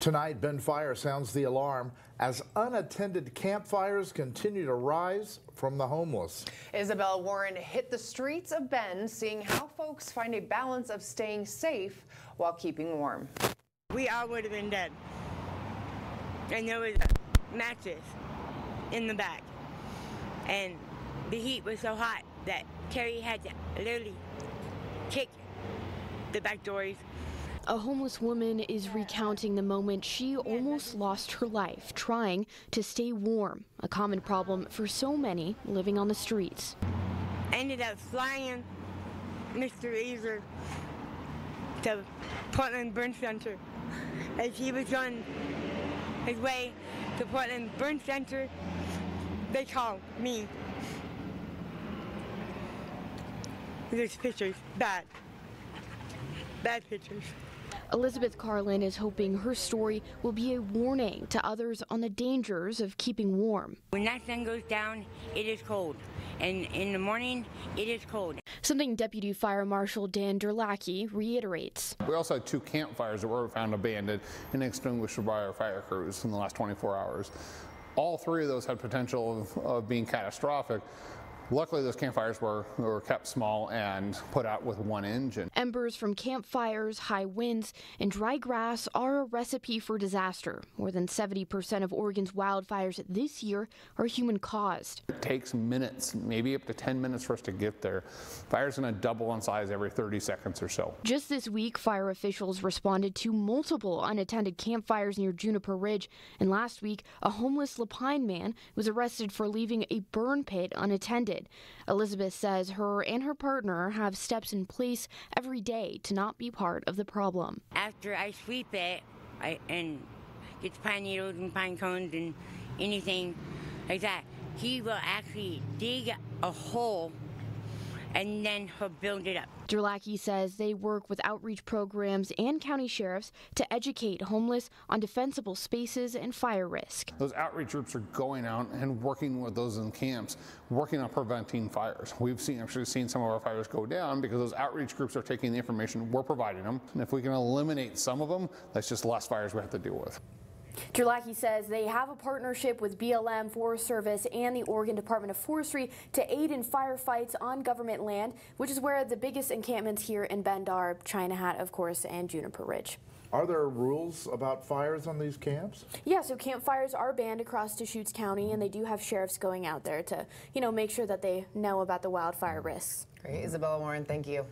Tonight, Bend Fire sounds the alarm as unattended campfires continue to rise from the homeless. Isabella Warren hit the streets of Bend, seeing how folks find a balance of staying safe while keeping warm. We all would have been dead. And there was matches in the back. And the heat was so hot that Terry had to literally kick the back doors a homeless woman is recounting the moment she almost lost her life trying to stay warm, a common problem for so many living on the streets. Ended up flying Mr. Easer to Portland Burn Center. As he was on his way to Portland Burn Center, they called me. There's pictures, bad, bad pictures. Elizabeth Carlin is hoping her story will be a warning to others on the dangers of keeping warm. When that sun goes down, it is cold. And in the morning, it is cold. Something Deputy Fire Marshal Dan Derlacki reiterates. We also had two campfires that were found abandoned and extinguished by our fire crews in the last 24 hours. All three of those had potential of, of being catastrophic. Luckily, those campfires were, were kept small and put out with one engine. Embers from campfires, high winds, and dry grass are a recipe for disaster. More than 70% of Oregon's wildfires this year are human caused. It takes minutes, maybe up to 10 minutes for us to get there. Fire's going to double in size every 30 seconds or so. Just this week, fire officials responded to multiple unattended campfires near Juniper Ridge. And last week, a homeless La Pine man was arrested for leaving a burn pit unattended. Elizabeth says her and her partner have steps in place every day to not be part of the problem. After I sweep it I, and get pine needles and pine cones and anything like that, he will actually dig a hole and then he'll build it up. Derlacki says they work with outreach programs and county sheriffs to educate homeless on defensible spaces and fire risk. Those outreach groups are going out and working with those in camps, working on preventing fires. We've seen actually seen some of our fires go down because those outreach groups are taking the information we're providing them. And if we can eliminate some of them, that's just less fires we have to deal with. Derlacki says they have a partnership with BLM, Forest Service, and the Oregon Department of Forestry to aid in firefights on government land, which is where the biggest encampments here in Bend are, China Hat, of course, and Juniper Ridge. Are there rules about fires on these camps? Yeah, so campfires are banned across Deschutes County, and they do have sheriffs going out there to, you know, make sure that they know about the wildfire risks. Great. Isabella Warren, thank you.